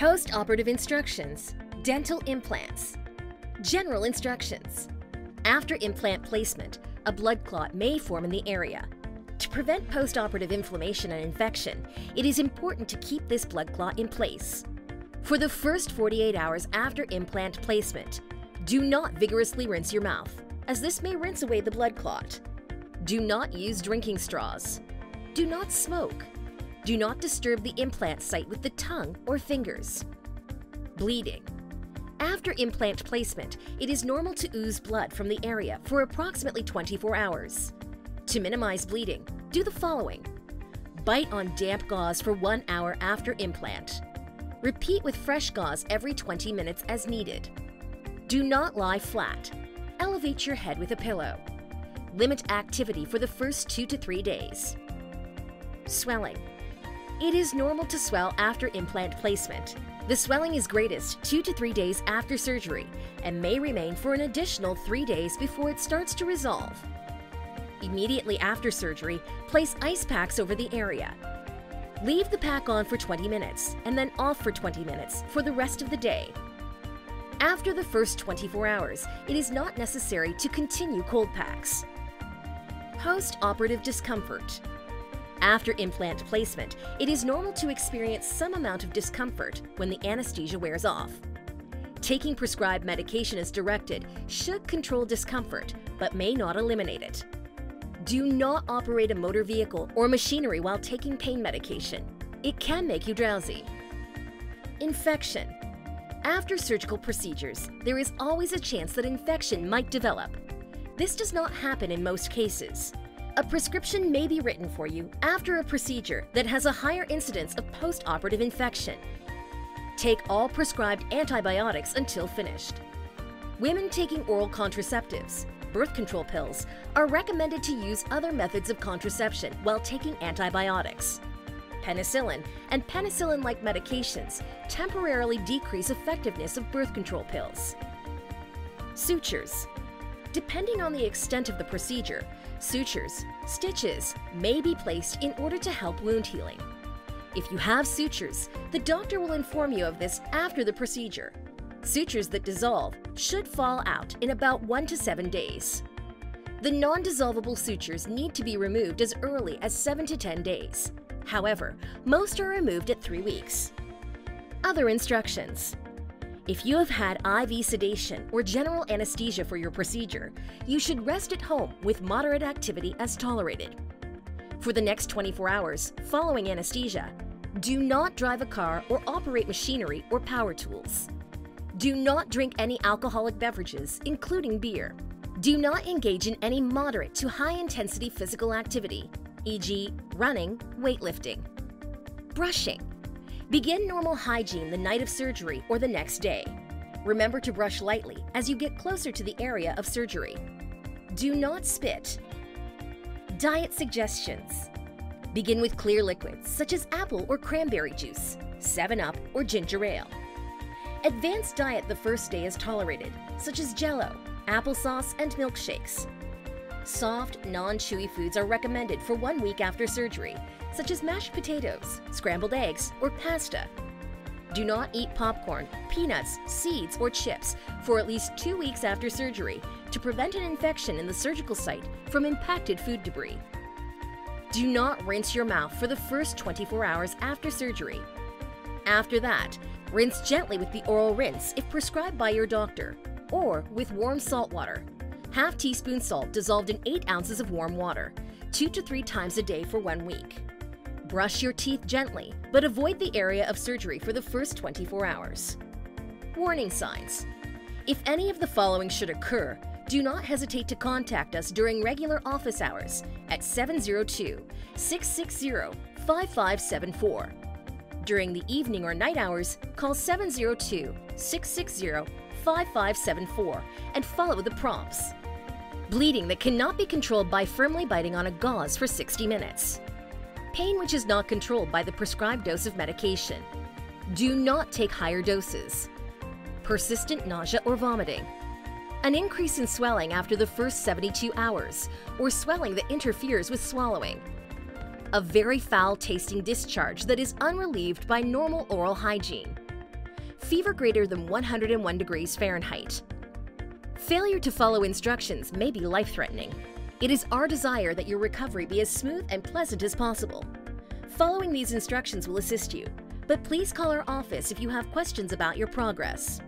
Post-operative instructions, dental implants. General instructions. After implant placement, a blood clot may form in the area. To prevent post-operative inflammation and infection, it is important to keep this blood clot in place. For the first 48 hours after implant placement, do not vigorously rinse your mouth, as this may rinse away the blood clot. Do not use drinking straws. Do not smoke. Do not disturb the implant site with the tongue or fingers. Bleeding. After implant placement, it is normal to ooze blood from the area for approximately 24 hours. To minimize bleeding, do the following. Bite on damp gauze for one hour after implant. Repeat with fresh gauze every 20 minutes as needed. Do not lie flat. Elevate your head with a pillow. Limit activity for the first two to three days. Swelling. It is normal to swell after implant placement. The swelling is greatest two to three days after surgery and may remain for an additional three days before it starts to resolve. Immediately after surgery, place ice packs over the area. Leave the pack on for 20 minutes and then off for 20 minutes for the rest of the day. After the first 24 hours, it is not necessary to continue cold packs. Post-operative discomfort. After implant placement, it is normal to experience some amount of discomfort when the anesthesia wears off. Taking prescribed medication as directed should control discomfort, but may not eliminate it. Do not operate a motor vehicle or machinery while taking pain medication. It can make you drowsy. Infection. After surgical procedures, there is always a chance that infection might develop. This does not happen in most cases. A prescription may be written for you after a procedure that has a higher incidence of post-operative infection. Take all prescribed antibiotics until finished. Women taking oral contraceptives, birth control pills, are recommended to use other methods of contraception while taking antibiotics. Penicillin and penicillin-like medications temporarily decrease effectiveness of birth control pills. Sutures. Depending on the extent of the procedure, sutures, stitches, may be placed in order to help wound healing. If you have sutures, the doctor will inform you of this after the procedure. Sutures that dissolve should fall out in about 1 to 7 days. The non-dissolvable sutures need to be removed as early as 7 to 10 days. However, most are removed at 3 weeks. Other instructions. If you have had IV sedation or general anesthesia for your procedure, you should rest at home with moderate activity as tolerated. For the next 24 hours following anesthesia, do not drive a car or operate machinery or power tools. Do not drink any alcoholic beverages, including beer. Do not engage in any moderate to high intensity physical activity, e.g., running, weightlifting. Brushing. Begin normal hygiene the night of surgery or the next day. Remember to brush lightly as you get closer to the area of surgery. Do not spit. Diet suggestions. Begin with clear liquids such as apple or cranberry juice, 7-Up or ginger ale. Advanced diet the first day is tolerated, such as jello, applesauce, and milkshakes. Soft, non-chewy foods are recommended for one week after surgery, such as mashed potatoes, scrambled eggs, or pasta. Do not eat popcorn, peanuts, seeds, or chips for at least two weeks after surgery to prevent an infection in the surgical site from impacted food debris. Do not rinse your mouth for the first 24 hours after surgery. After that, rinse gently with the oral rinse if prescribed by your doctor, or with warm salt water. Half teaspoon salt dissolved in 8 ounces of warm water, 2 to 3 times a day for one week. Brush your teeth gently, but avoid the area of surgery for the first 24 hours. Warning signs. If any of the following should occur, do not hesitate to contact us during regular office hours at 702 660 5574. During the evening or night hours, call 702 660 5574 and follow the prompts. Bleeding that cannot be controlled by firmly biting on a gauze for 60 minutes. Pain which is not controlled by the prescribed dose of medication. Do not take higher doses. Persistent nausea or vomiting. An increase in swelling after the first 72 hours, or swelling that interferes with swallowing. A very foul tasting discharge that is unrelieved by normal oral hygiene. fever greater than 101 degrees Fahrenheit. Failure to follow instructions may be life threatening. It is our desire that your recovery be as smooth and pleasant as possible. Following these instructions will assist you, but please call our office if you have questions about your progress.